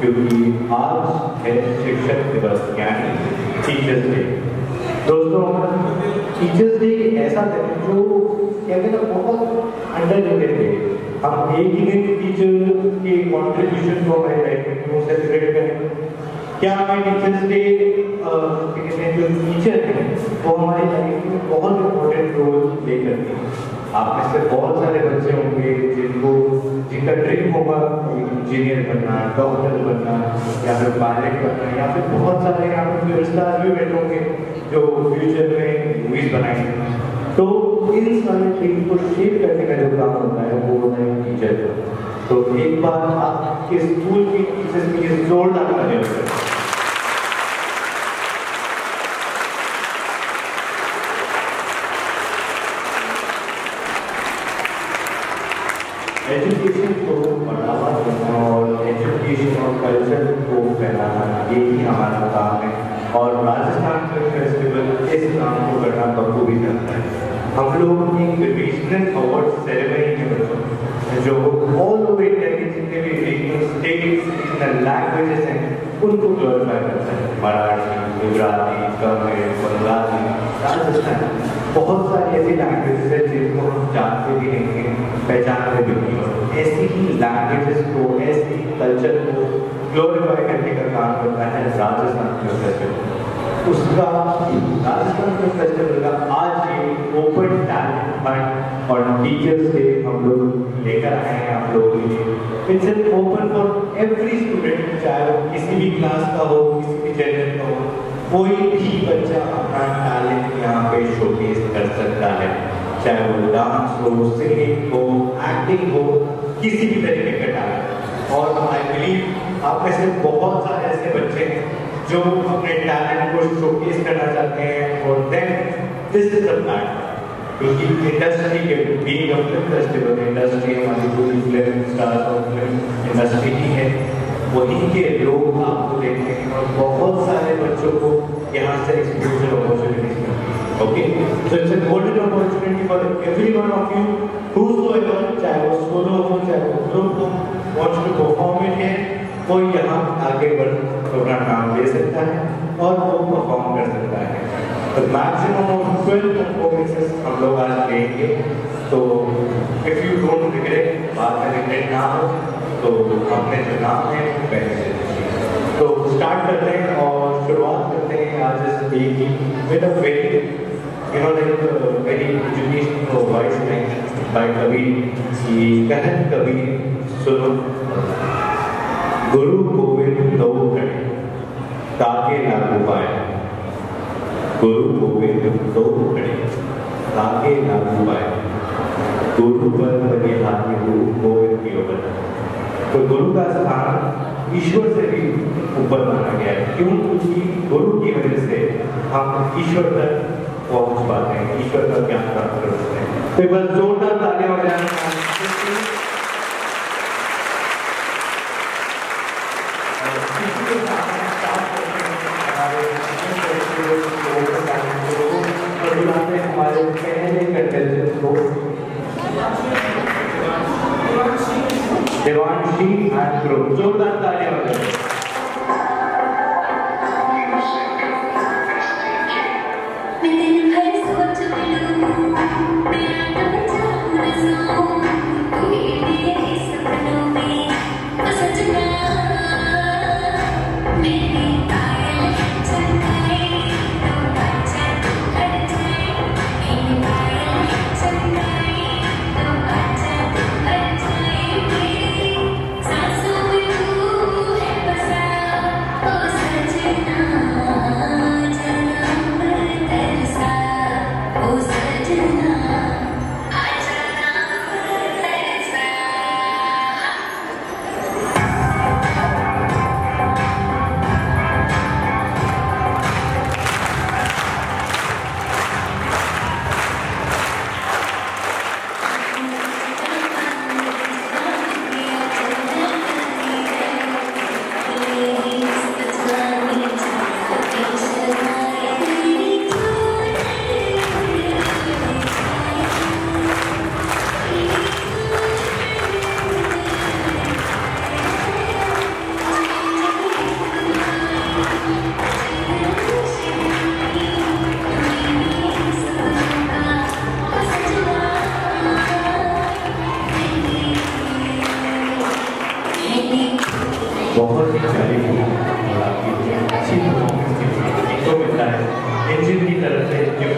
क्योंकि आज है शिक्षक दिवस, यानी टीचर्स डे दोस्तों टीचर्स डे ऐसा दिन जो कहते ना बहुत अंडर रेटेड है। हम एक ही दिन टीचर के कॉन्ट्रीब्यूशन को हमारे लाइफ में सेलिब्रेट करें? क्या हमें टीचर्स डे कहते हैं, जो टीचर है, वो हमारी लाइफ में बहुत इंपॉर्टेंट रोल प्ले करते हैं? आप में से बहुत सारे बच्चे होंगे जिनको जिनका ड्रीम होगा इंजीनियर बनना डॉक्टर बनना, या फिर पायलट बनना, या फिर बहुत सारे यहाँ पे फ़िल्म भी बैठे होंगे जो फ्यूचर में मूवीज़ बनाएँगे तो इन सारे ड्रीम को शेप करने का जो काम होता है, वो होता है टीचर तो एक बार आपके स्कूल की टीचर्स के जोरदार तालियाँ बजाएँ। एजुकेशन को बढ़ावा देना और एजुकेशन और कल्चर को फैलाना, ये ही हमारा काम है। और राजस्थान फ़िल्म फेस्टिवल इस काम को करना बखूबी करता है। हम लोग एक रीजनल अवार्ड सेरेमनी में बच्चों जो ऑल ओवर इंडिया के जितने भी रीजनल स्टेट्स लैंग्वेजेस हैं, उनको ग्लोरीफाई करता है। मराठी गुजराती तमिल बंगाली, राजस्थान। बहुत सारी ऐसी लैंग्वेजेस हैं जिनको हम जानते भी नहीं हैं, पहचानते भी नहीं हैं। ऐसी ही लैंग्वेजेस को, ऐसी कल्चर को ग्लोरीफाई करने का काम करता है राजस्थान फ़िल्म फेस्टिवल उसका, राजस्थान फ़िल्म फेस्टिवल का आज ये ओपन टैलेंट फंड और टीचर्स डे हम लोग लेकर आए हैं, आप लोगों के it's an open for every student चाहे वो किसी भी क्लास का हो, किसी भी जेंडर का हो। कोई भी बच्चा अपना टैलेंट यहाँ पे शोकेस कर सकता है। चाहे वो डांस हो सिंगिंग हो एक्टिंग हो, किसी भी तरीके का टैलेंट और आई बिलीव आप में से बहुत सारे ऐसे बच्चे हैं जो अपने टैलेंट को शोकेस करना चाहते हैं और then this is the platform क्योंकि इंडस्ट्री के being a film festival industry हमारी पूरी फ़िल्म स्टार्स और फ़िल्म इंडस्ट्री ही है। वहीं के लोग आपको देखते हैं और बहुत सारे बच्चों को यहाँ से एक्सपोजर अपॉर्चुनिटीज़ मिलती okay so it's a golden opportunity for every one of you whosoever, चाहे वो सोलो हो, चाहे वो ग्रुप हो wants to perform it here कोई यहाँ आगे बढ़ प्रोग्राम नाम ले सकता है और वो परफॉर्म कर सकता है। तो मैक्सिमम ऑफ़ ट्वेल्व परफॉर्मेंसेस हम लोग आज लेंगे तो इफ़ यू डोंट रिग्रेट में रिग्रेट ना हो। तो अपने जो नाम है, वो पहले से तो स्टार्ट करते हैं और शुरुआत करते हैं आज इस डे की with a very you know like very educational voice line by Kabir कि कहत कबीर सुनो गुरु गोविंद दो खड़े ताके लागू पाए गुरु गोविंद दो खड़े ताके लागू पाए गुरु पर बलिहारी गुरु गोविंद की ओर तो गुरु का स्थान ईश्वर से भी ऊपर माना गया है। क्यों? क्योंकि गुरु की वजह से हम ईश्वर तक पहुँच पाते हैं। ईश्वर का ज्ञान प्राप्त कर सकते हैं। तो बार जोरदार तालियाँ बजाएँ। बहुत ही प्यारी अच्छी तो मिलता है। इंजीनियरिंग तरफ़ से जो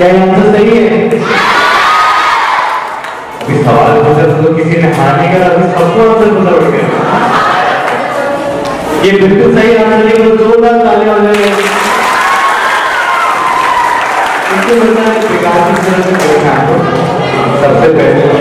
क्या आंसर सही है? अभी सवाल पूछा तो किसी ने हारने का अभी सबको आंसर पता उठ गया। ये बिल्कुल सही आंसर है तो जोरदार ताले बजाएँगे इसके मतलब बदला विकास की तरह से सबसे पहले तो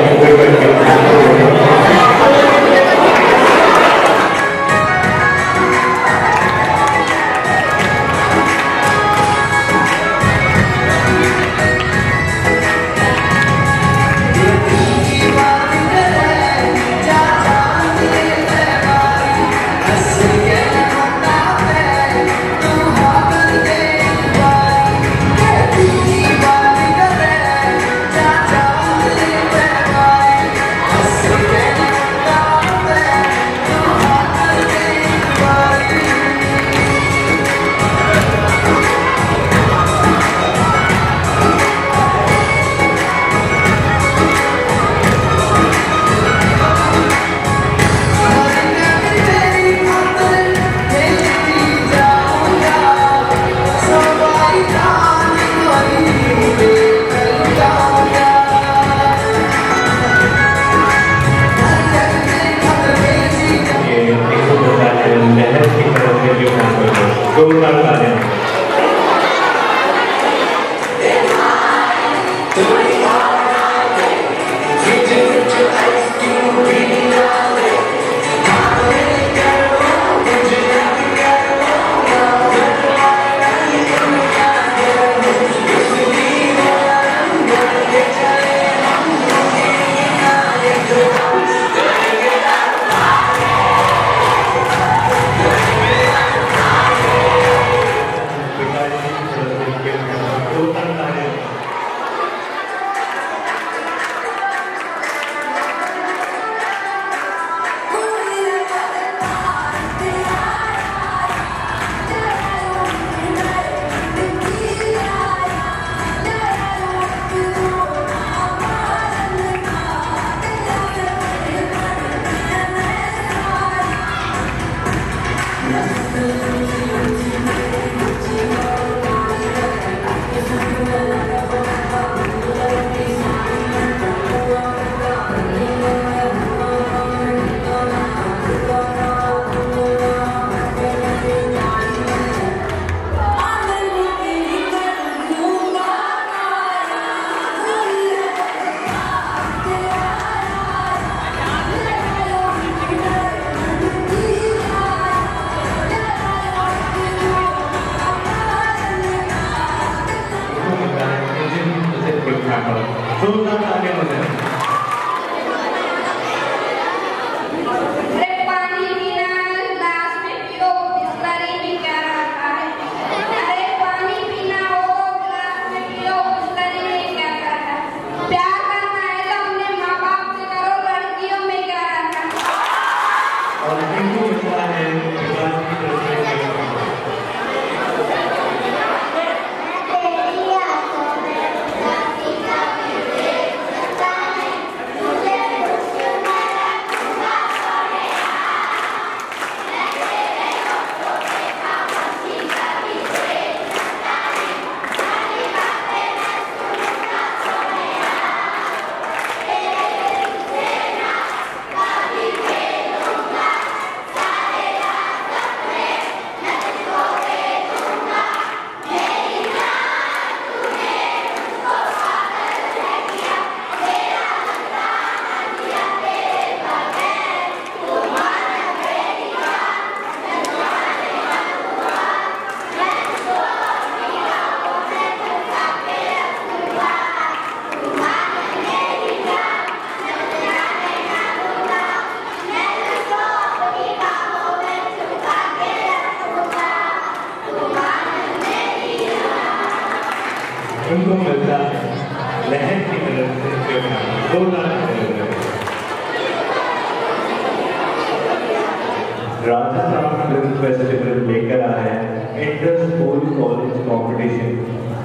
Rajasthan film festival लेकर आया है इंटर कॉलेज कंपटीशन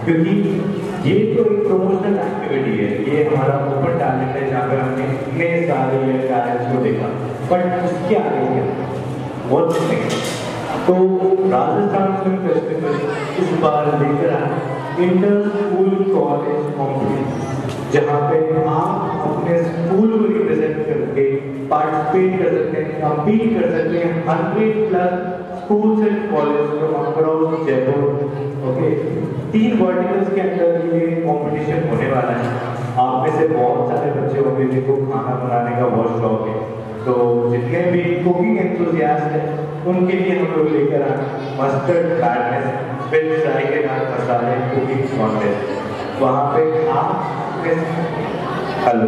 क्योंकि ये तो एक प्रोमोशनल एक्टिविटी है, ये हमारा ओपन टैलेंट है, जहाँ पे हमने इतने सारे टैलेंट्स को देखा। बट उसके आगे क्या? बहुत तो राजस्थान फ़िल्म फेस्टिवल इस बार लेकर आया इंटर स्कूल कॉलेज कॉम्पिटिशन जहाँ पे आप अपने स्कूल को रिप्रेजेंट करके पार्टिसिपेट कर सकते हैं कम्पीट कर सकते हैं hundred plus schools and college from across Jaipur okay तीन वर्टिकल्स के अंदर ये कंपटीशन होने वाला है। आप में से बहुत सारे बच्चे होंगे जिनको खाना बनाने का बहुत शौक है। तो जितने भी कुकिंग एंथुजियास्ट हैं, उनके लिए हम लोग लेकर आए मस्टर्ड बैडनेस विद फ्राई के नाम मसाले कुकिंग कॉन्टेस्ट वहाँ पे आप हेलो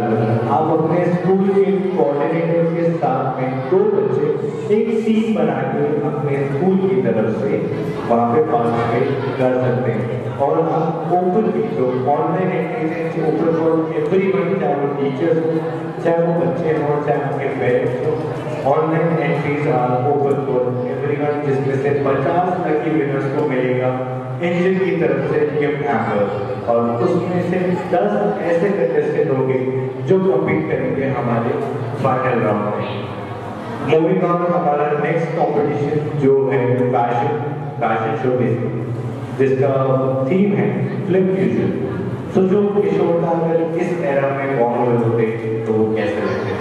आप अपने स्कूल के कोऑर्डिनेटर के साथ में दो बच्चे एक टीम बना के अपने स्कूल की तरफ़ से वहाँ पे पार्टिसिपेट कर सकते हैं। और आप ओपन जो online activities open for every one चाहे वो टीचर्स हो, चाहे वो बच्चे हों, चाहे उनके पेरेंट्स हो online entries are open for every one जिसमें से पचास तक की विनर्स को मिलेगा। इंजन की तरफ़ से गिफ्ट हैम्पर और उसमें से दस ऐसे कंटेस्टेंट होंगे जो कम्पीट करेंगे हमारे फाइनल राउंड में। मूविंग ऑन हमारा नेक्स्ट कंपटीशन जो है फ़ैशन फ़ैशन शो जिसका थीम है फ़िल्म फ्यूजन तो जो किशोर अगर इस एरा में बॉर्न हुए होते तो कैसे लगते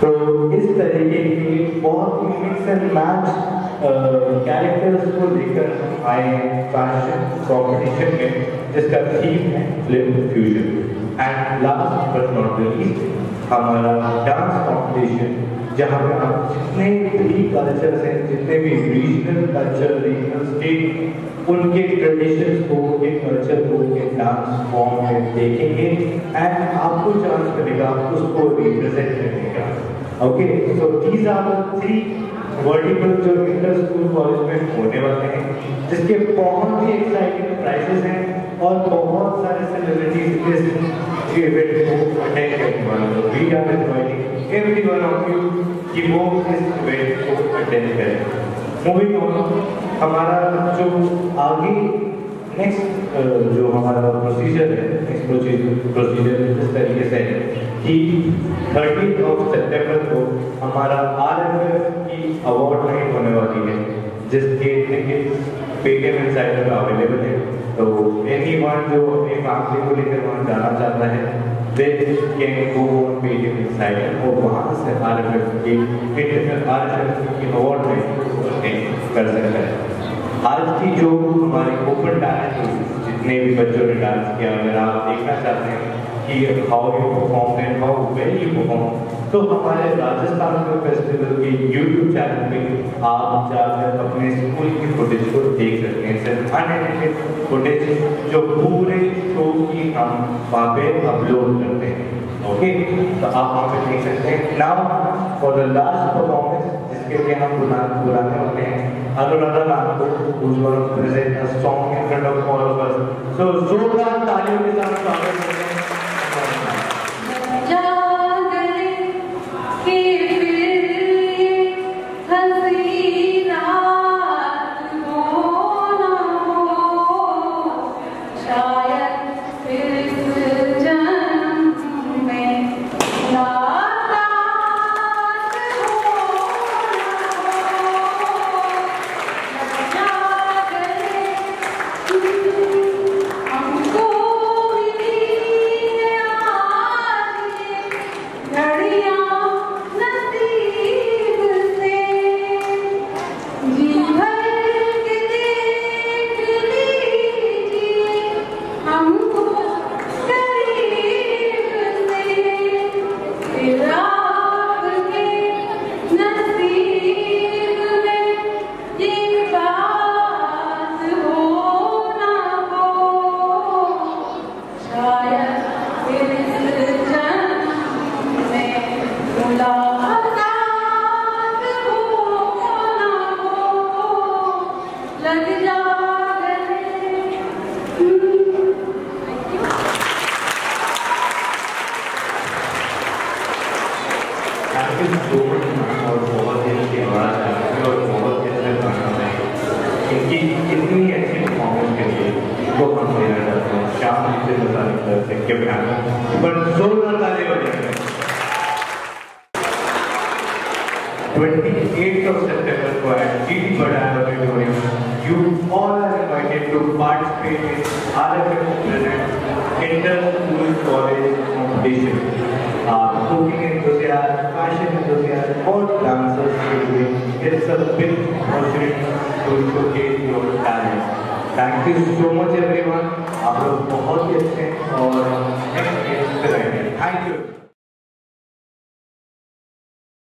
तो इस तरीके के बहुत मिक्स एंड मैच कैरेक्टर्स को लेकर आए फ़ैशन कॉम्पिटिशन में, जिसका थीम है film fusion and last but not the least हमारा डांस कॉम्पिटिशन जहाँ पे आप जितने भी कल्चर्स हैं, जितने भी रीजनल कल्चर रीजनल स्टेट उनके ट्रेडिशंस को, उनके कल्चर को, उनके डांस फॉर्म में देखेंगे एंड आपको चांस मिलेगा उसको रिप्रेजेंट करने का. Okay so these are three vertical जो इंटर स्कूल कॉलेज में होने वाले हैं, जिसके बहुत ही एक्साइटिंग प्राइजेस हैं और बहुत सारे सेलिब्रिटीज इस इवेंट को अटेंड करने वाले हैं। We are inviting every one of you कि वो इस इवेंट को अटेंड करें। मूविंग ऑन हमारा जो आगे नेक्स्ट जो हमारा प्रोसीजर है नेक्स्ट प्रोसीजर प्रोसीजर इस तरीके से है कि थर्टी ऑफ़ सितंबर को हमारा आर की अवार्ड नाइट होने वाली है, जिसके टिकट पेटीएम इनसाइडर में अवेलेबल है। तो एनी वन जो अपनी फैमिली को लेकर वहाँ जाना चाहता है they can go on Paytm insider और वहाँ से आर की आर की अवार्ड में कर सकता है। आज की जो हमारी ओपन टैलेंट जितने भी बच्चों ने डांस किया, अगर आप देखना चाहते हैं कि how you perform and how well you perform तो हमारे राजस्थान फ़िल्म फेस्टिवल के यूट्यूब चैनल पे आप जाकर अपने स्कूल की फुटेज को देख सकते हैं। सिर्फ़ अनएडिटेड फुटेज जो पूरे शो की हम वहाँ पे अपलोड करते हैं। ओके तो आप वहाँ पे देख सकते हैं। Now for the last performance जिसके लिए हम बुला बुलाने वाले हैं अनुराधा मैम को who's going to present a song in front of all of us. So तालियों के साथ स्वागत करते हैं। Of September को at GD Badar Auditorium, you all are invited to participate in RFM present inter-school college competition. आप cooking enthusiast, fashion enthusiast और dancers लिए it's a big opportunity to showcase your talent. Thank you so much everyone. आप लोग बहुत ही अच्छे हैं और next game